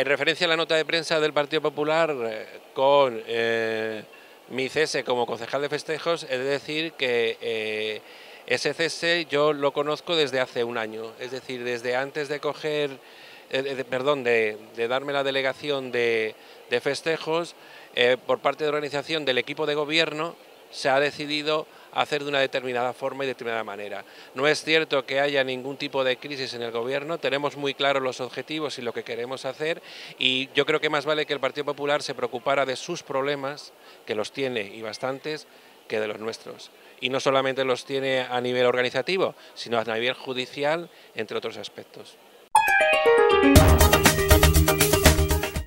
En referencia a la nota de prensa del Partido Popular eh, con eh, mi cese como concejal de festejos, de decir que eh, ese cese yo lo conozco desde hace un año, es decir, desde antes de coger, perdón, de, darme la delegación de, de festejos, por parte de organización del equipo de gobierno, se ha decidido hacer de una determinada forma y de determinada manera. No es cierto que haya ningún tipo de crisis en el gobierno, tenemos muy claros los objetivos y lo que queremos hacer y yo creo que más vale que el Partido Popular se preocupara de sus problemas, que los tiene y bastantes, que de los nuestros. Y no solamente los tiene a nivel organizativo, sino a nivel judicial, entre otros aspectos.